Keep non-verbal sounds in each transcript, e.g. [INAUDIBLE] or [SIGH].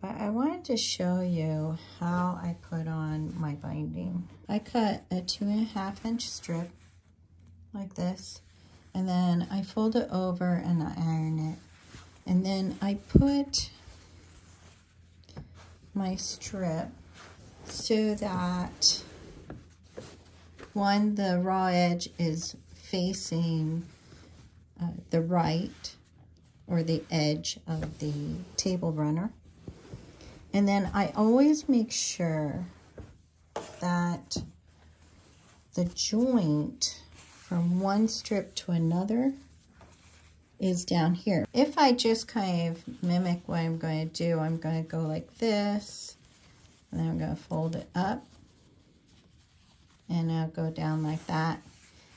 But I wanted to show you how I put on my binding. I cut a two and a half inch strip like this. And then I fold it over and I iron it. And then I put my strip so that one, the raw edge is facing uh, the right or the edge of the table runner. And then I always make sure that the joint from one strip to another is down here. If I just kind of mimic what I'm going to do, I'm going to go like this, and then I'm going to fold it up, and I'll go down like that.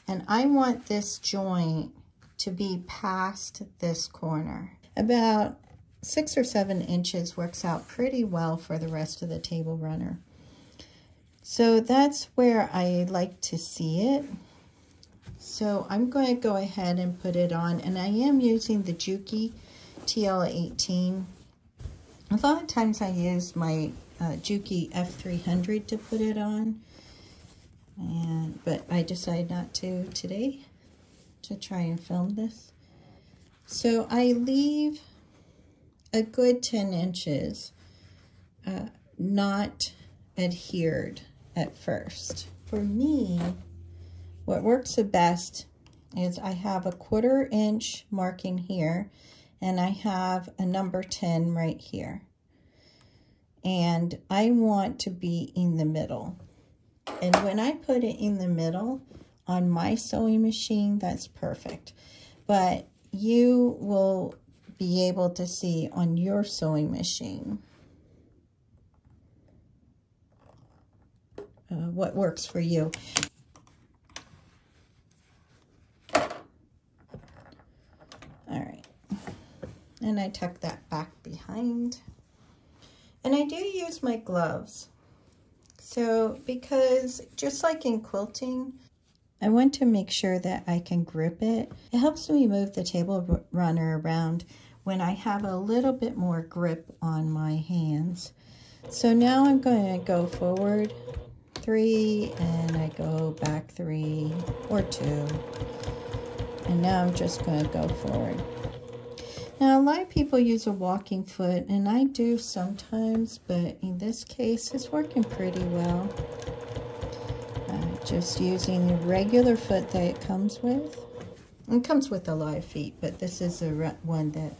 And I want this joint to be past this corner. About six or seven inches works out pretty well for the rest of the table runner. So that's where I like to see it. So I'm going to go ahead and put it on. And I am using the Juki TL18. A lot of times I use my uh, Juki F300 to put it on. And But I decided not to today to try and film this. So I leave a good 10 inches uh, not adhered at first. For me, what works the best is I have a quarter inch marking here and I have a number 10 right here. And I want to be in the middle. And when I put it in the middle on my sewing machine, that's perfect. But you will be able to see on your sewing machine uh, what works for you. All right, and I tuck that back behind. And I do use my gloves. So because just like in quilting, I want to make sure that I can grip it. It helps me move the table runner around when I have a little bit more grip on my hands. So now I'm going to go forward three and I go back three or two. And now I'm just going to go forward. Now, a lot of people use a walking foot, and I do sometimes, but in this case, it's working pretty well. Uh, just using the regular foot that it comes with. It comes with a lot of feet, but this is the one that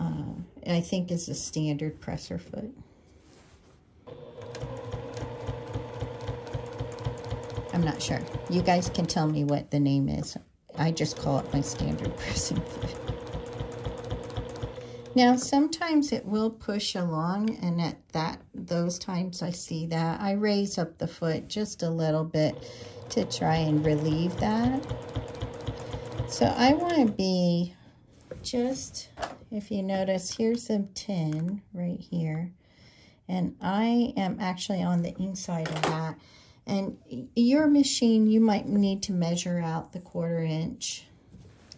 uh, I think is a standard presser foot. I'm not sure. You guys can tell me what the name is. I just call it my standard [LAUGHS] pressing foot. Now, sometimes it will push along, and at that those times I see that, I raise up the foot just a little bit to try and relieve that. So I want to be just, if you notice, here's a 10 right here. And I am actually on the inside of that. And your machine, you might need to measure out the quarter inch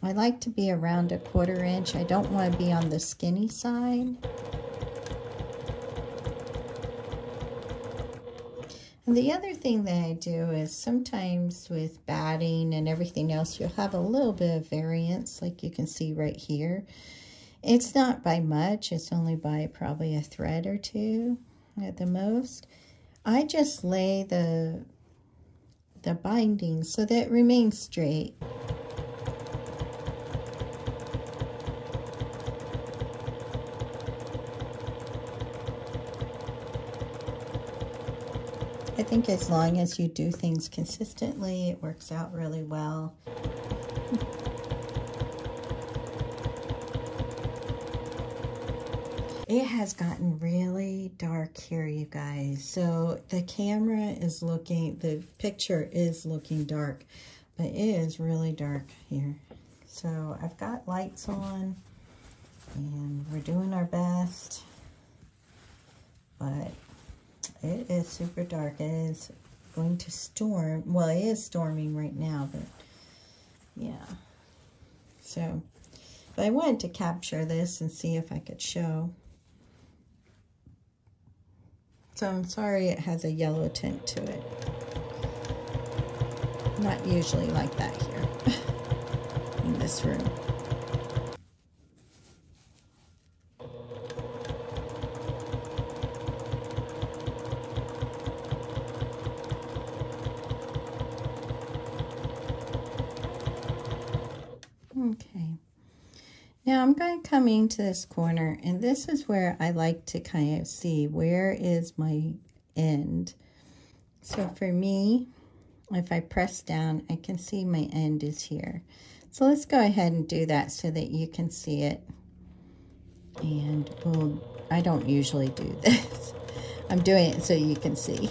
I like to be around a quarter inch. I don't want to be on the skinny side. And the other thing that I do is sometimes with batting and everything else, you'll have a little bit of variance, like you can see right here. It's not by much. It's only by probably a thread or two at the most. I just lay the, the binding so that it remains straight. I think as long as you do things consistently, it works out really well. [LAUGHS] It has gotten really dark here, you guys. So the camera is looking, the picture is looking dark, but it is really dark here. So I've got lights on and we're doing our best, but it is super dark. It is going to storm. Well, it is storming right now, but yeah. So, but I wanted to capture this and see if I could show. So I'm sorry it has a yellow tint to it. Not usually like that here [LAUGHS] in this room. Okay. Now to this corner and this is where I like to kind of see where is my end. So for me, if I press down, I can see my end is here. So let's go ahead and do that so that you can see it. And well, I don't usually do [LAUGHS] this. I'm doing it so you can see.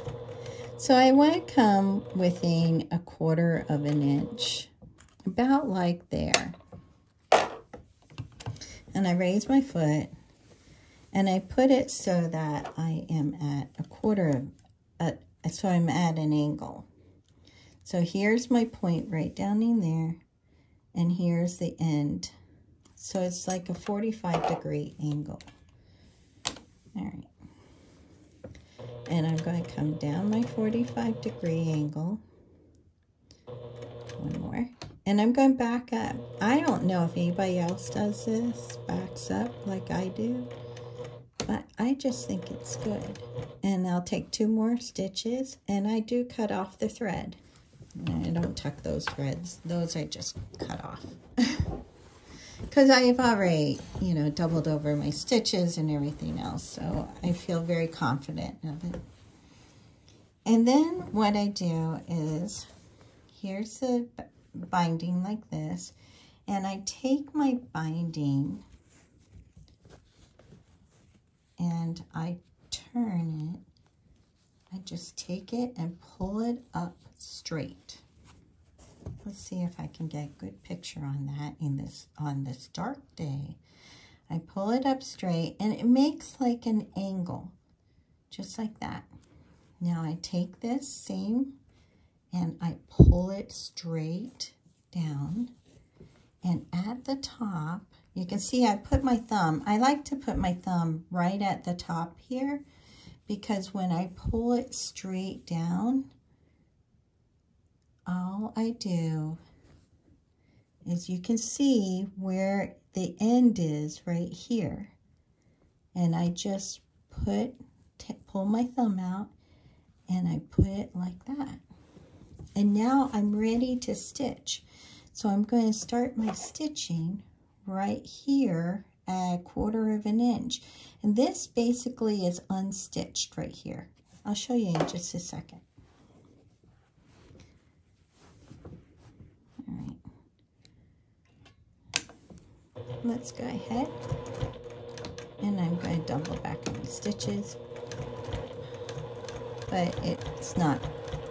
[LAUGHS] so I want to come within a quarter of an inch, about like there and I raise my foot and I put it so that I am at a quarter of, uh, so I'm at an angle. So here's my point right down in there and here's the end. So it's like a 45 degree angle. All right. And I'm going to come down my 45 degree angle. One more. And I'm going back up. I don't know if anybody else does this, backs up like I do. But I just think it's good. And I'll take two more stitches and I do cut off the thread. I don't tuck those threads. Those I just cut off. [LAUGHS] Because I've already, you know, doubled over my stitches and everything else. So I feel very confident of it. And then what I do is, here's the binding like this. And I take my binding and I turn it. I just take it and pull it up straight. Let's see if I can get a good picture on that in this on this dark day. I pull it up straight and it makes like an angle, just like that. Now I take this same and I pull it straight down. And at the top, you can see I put my thumb. I like to put my thumb right at the top here because when I pull it straight down, all I do is you can see where the end is right here. And I just put, pull my thumb out and I put it like that. And now I'm ready to stitch. So I'm going to start my stitching right here at a quarter of an inch. And this basically is unstitched right here. I'll show you in just a second. All right. Let's go ahead. And I'm going to double back on the stitches. But it's not.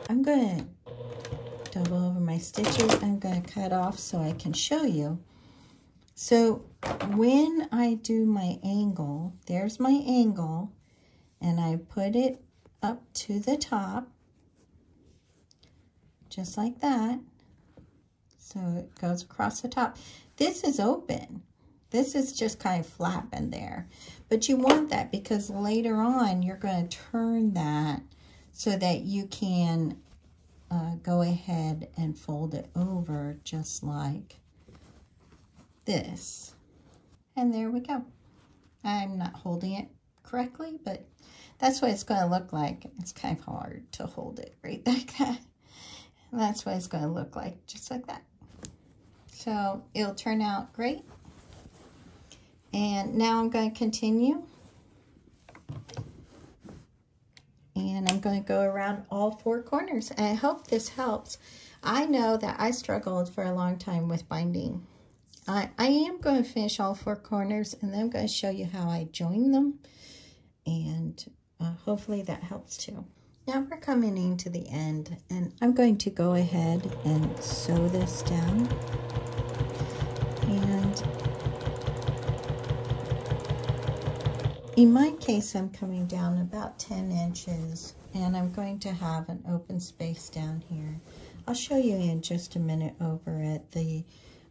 I'm going to over my stitches. I'm going to cut off so I can show you. So when I do my angle, there's my angle, and I put it up to the top, just like that. So it goes across the top. This is open. This is just kind of flapping there. But you want that because later on you're going to turn that so that you can uh, go ahead and fold it over just like this. And there we go. I'm not holding it correctly, but that's what it's going to look like. It's kind of hard to hold it right [LAUGHS] like that. And that's what it's going to look like, just like that. So it'll turn out great. And now I'm going to continue and I'm going to go around all four corners. And I hope this helps. I know that I struggled for a long time with binding. I, I am going to finish all four corners and then I'm going to show you how I join them. And uh, hopefully that helps too. Now we're coming into the end and I'm going to go ahead and sew this down. In my case, I'm coming down about 10 inches and I'm going to have an open space down here. I'll show you in just a minute over at the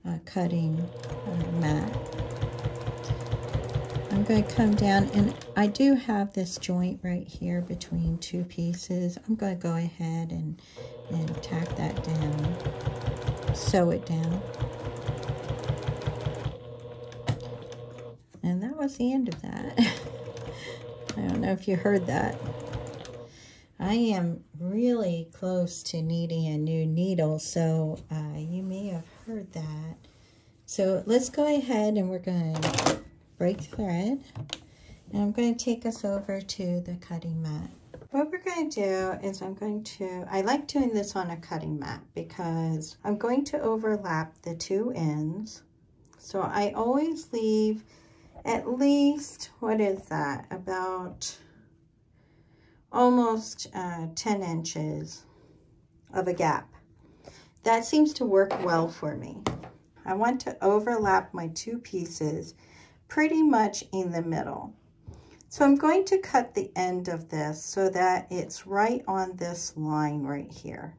uh, cutting uh, mat. I'm going to come down and I do have this joint right here between two pieces. I'm going to go ahead and, and tack that down, sew it down. And that was the end of that. [LAUGHS] I don't know if you heard that. I am really close to needing a new needle, so uh, you may have heard that. So let's go ahead and we're going to break thread. And I'm going to take us over to the cutting mat. What we're going to do is I'm going to, I like doing this on a cutting mat because I'm going to overlap the two ends. So I always leave at least, what is that, about almost uh, 10 inches of a gap. That seems to work well for me. I want to overlap my two pieces pretty much in the middle. So I'm going to cut the end of this so that it's right on this line right here.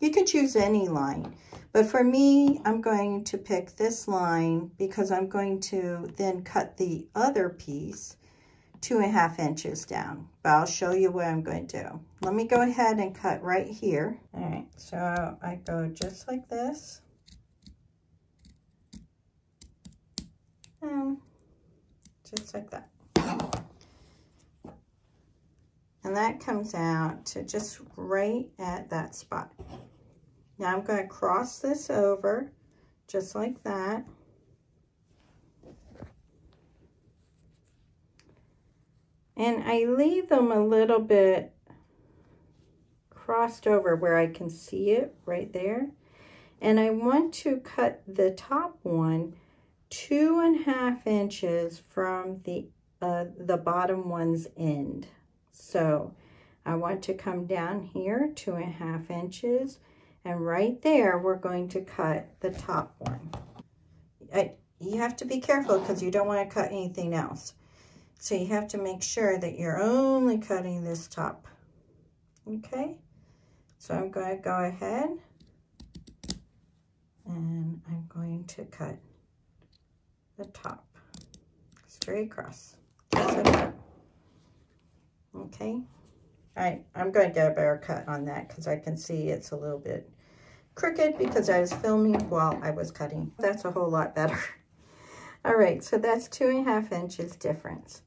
You can choose any line, but for me, I'm going to pick this line because I'm going to then cut the other piece two and a half inches down, but I'll show you what I'm going to do. Let me go ahead and cut right here. All right, so I go just like this. And just like that. And that comes out to just right at that spot. Now I'm going to cross this over just like that. And I leave them a little bit crossed over where I can see it right there. And I want to cut the top one two and a half inches from the, uh, the bottom one's end. So I want to come down here two and a half inches and right there we're going to cut the top one. I, you have to be careful because you don't want to cut anything else. So you have to make sure that you're only cutting this top. Okay, so I'm going to go ahead and I'm going to cut the top straight across. Okay, right, I'm going to get a better cut on that because I can see it's a little bit crooked because I was filming while I was cutting. That's a whole lot better. [LAUGHS] All right, so that's two and a half inches difference.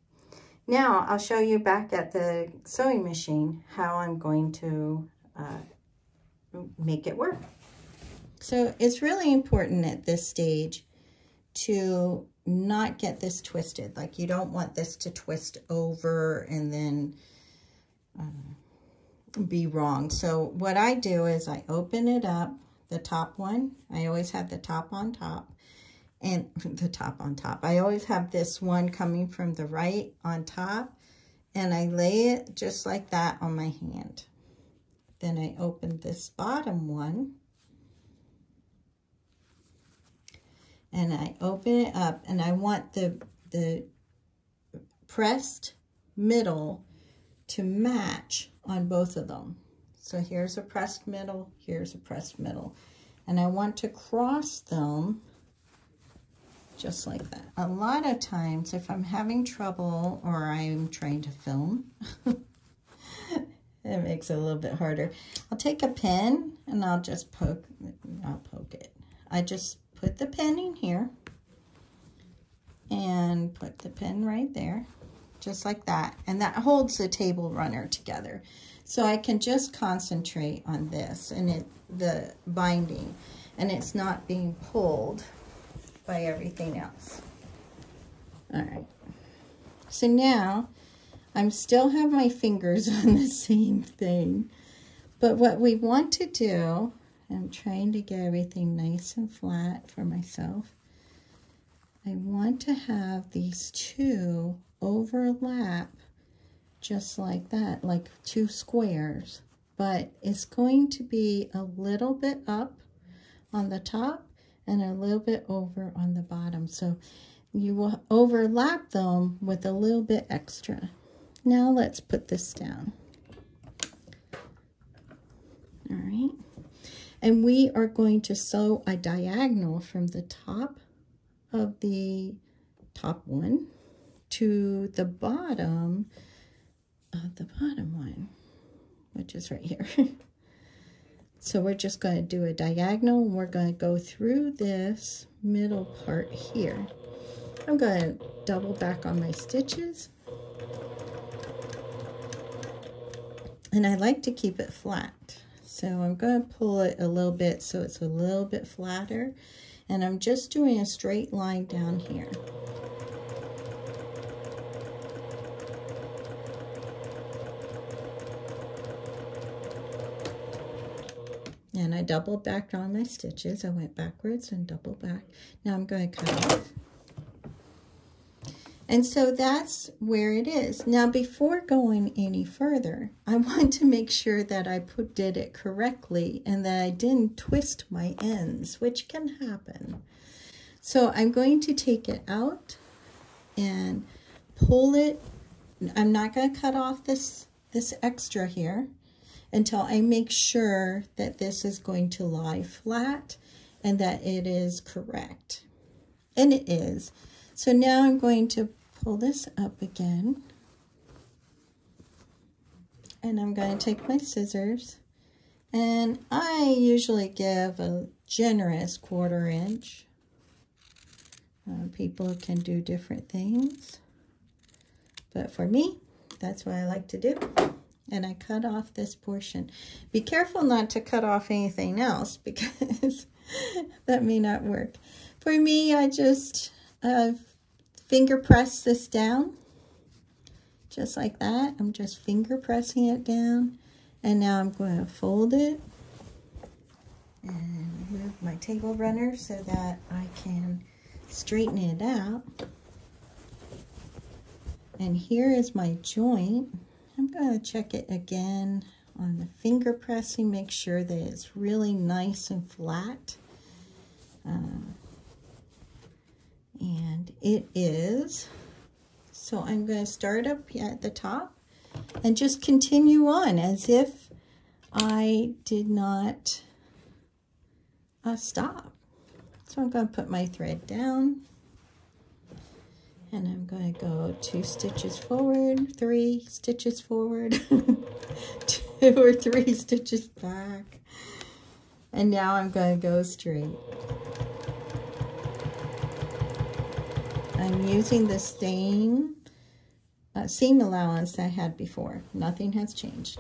Now I'll show you back at the sewing machine how I'm going to uh, make it work. So it's really important at this stage to not get this twisted. Like you don't want this to twist over and then be wrong. So what I do is I open it up, the top one. I always have the top on top and [LAUGHS] the top on top. I always have this one coming from the right on top and I lay it just like that on my hand. Then I open this bottom one and I open it up and I want the, the pressed middle to match on both of them. So here's a pressed middle, here's a pressed middle. And I want to cross them just like that. A lot of times if I'm having trouble or I'm trying to film, [LAUGHS] it makes it a little bit harder. I'll take a pen and I'll just poke, I'll poke it. I just put the pen in here and put the pen right there, just like that. And that holds the table runner together. So I can just concentrate on this and it the binding and it's not being pulled by everything else. All right. So now I'm still have my fingers [LAUGHS] on the same thing. But what we want to do, I'm trying to get everything nice and flat for myself. I want to have these two overlap just like that, like two squares. But it's going to be a little bit up on the top and a little bit over on the bottom. So you will overlap them with a little bit extra. Now let's put this down. All right. And we are going to sew a diagonal from the top of the top one to the bottom of the bottom one, which is right here. [LAUGHS] so we're just going to do a diagonal and we're going to go through this middle part here. I'm going to double back on my stitches. And I like to keep it flat. So I'm going to pull it a little bit so it's a little bit flatter. And I'm just doing a straight line down here. Doubled back on my stitches. I went backwards and double back. Now I'm going to cut off. And so that's where it is. Now, before going any further, I [LAUGHS] want to make sure that I put, did it correctly and that I didn't twist my ends, which can happen. So I'm going to take it out and pull it. I'm not going to cut off this, this extra here until I make sure that this is going to lie flat and that it is correct. And it is. So now I'm going to pull this up again. And I'm going to take my scissors. And I usually give a generous quarter inch. Uh, people can do different things. But for me, that's what I like to do and I cut off this portion. Be careful not to cut off anything else [LAUGHS] because that may not work. For me, I just uh, finger press this down just like that. I'm just finger pressing it down and now I'm going to fold it and move my table runner so that I can straighten it out. And here is my joint. I'm going to check it again on the finger pressing, make sure that it's really nice and flat. Uh, and it is. So I'm going to start up at the top and just continue on as if I did not uh, stop. So I'm going to put my thread down and I'm going to go two stitches forward, three stitches forward, [LAUGHS] two or three stitches back. And now I'm going to go straight. I'm using the same uh, seam allowance I had before. Nothing has changed.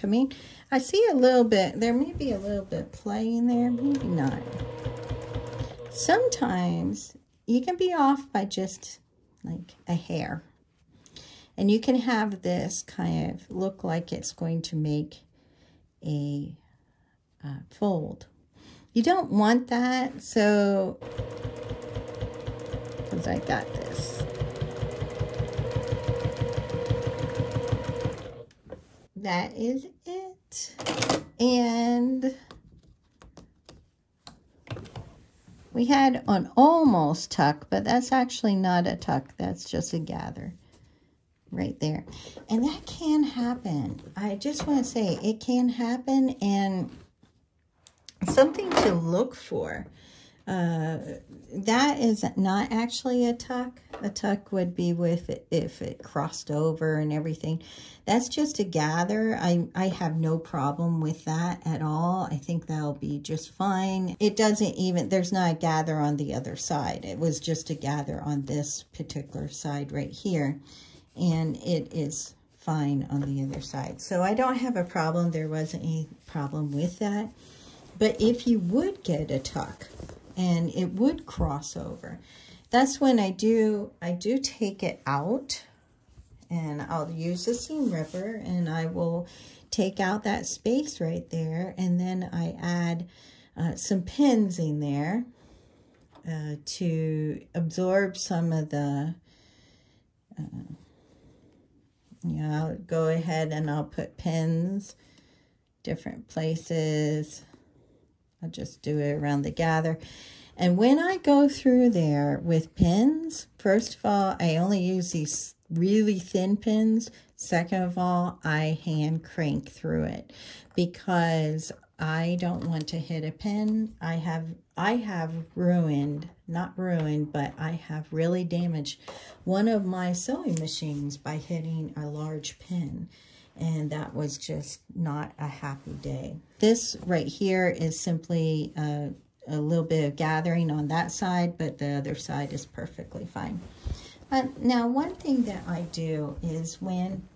Coming. I see a little bit, there may be a little bit play in there, maybe not. Sometimes you can be off by just like a hair. And you can have this kind of look like it's going to make a uh, fold. You don't want that, so, because I got this. That is it. And we had an almost tuck, but that's actually not a tuck. That's just a gather right there. And that can happen. I just want to say it can happen and something to look for. Uh, that is not actually a tuck. A tuck would be with it if it crossed over and everything. That's just a gather. I, I have no problem with that at all. I think that'll be just fine. It doesn't even, there's not a gather on the other side. It was just a gather on this particular side right here. And it is fine on the other side. So I don't have a problem. There wasn't any problem with that. But if you would get a tuck, and it would cross over. That's when I do, I do take it out and I'll use the seam ripper and I will take out that space right there and then I add uh, some pins in there uh, to absorb some of the, uh, you know, I'll go ahead and I'll put pins different places I'll just do it around the gather. And when I go through there with pins, first of all, I only use these really thin pins. Second of all, I hand crank through it because I don't want to hit a pin. I have I have ruined, not ruined, but I have really damaged one of my sewing machines by hitting a large pin. And that was just not a happy day. This right here is simply a, a little bit of gathering on that side, but the other side is perfectly fine. Uh, now, one thing that I do is when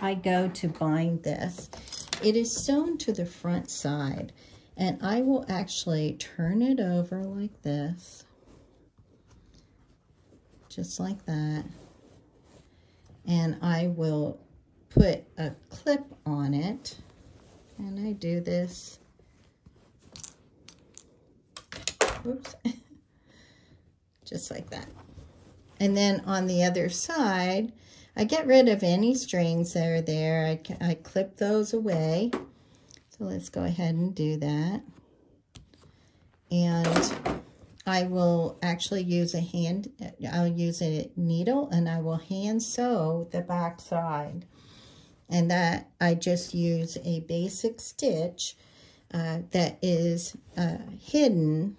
I go to bind this, it is sewn to the front side. And I will actually turn it over like this. Just like that. And I will put a clip on it. And I do this. Oops. [LAUGHS] Just like that. And then on the other side, I get rid of any strings that are there. I, I clip those away. So let's go ahead and do that. And I will actually use a hand, I'll use a needle and I will hand sew the back side. And that I just use a basic stitch uh, that is uh, hidden.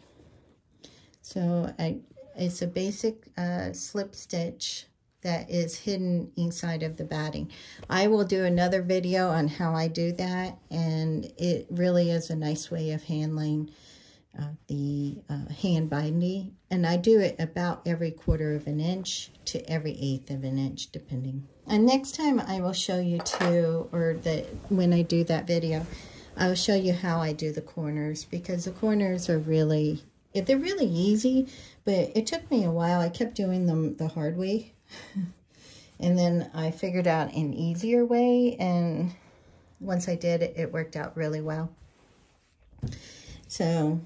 So I, it's a basic uh, slip stitch that is hidden inside of the batting. I will do another video on how I do that, and it really is a nice way of handling uh, the uh, hand binding. And I do it about every quarter of an inch to every eighth of an inch, depending. And next time I will show you too, or the when I do that video, I will show you how I do the corners because the corners are really, they're really easy, but it took me a while. I kept doing them the hard way [LAUGHS] and then I figured out an easier way, and once I did, it, it worked out really well. So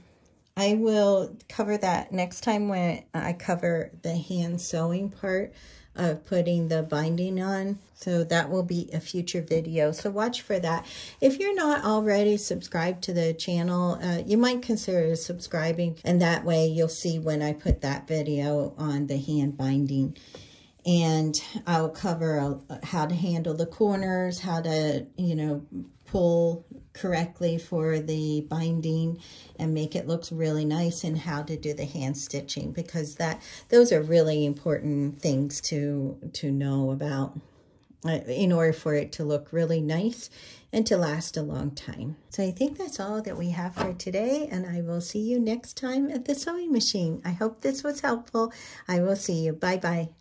I will cover that next time when I cover the hand sewing part of putting the binding on. So that will be a future video. So watch for that. If you're not already subscribed to the channel, uh, you might consider subscribing. And that way you'll see when I put that video on the hand binding and I'll cover how to handle the corners, how to, you know, pull correctly for the binding and make it look really nice and how to do the hand stitching because that those are really important things to to know about uh, in order for it to look really nice and to last a long time. So I think that's all that we have for today and I will see you next time at the sewing machine. I hope this was helpful. I will see you. Bye-bye.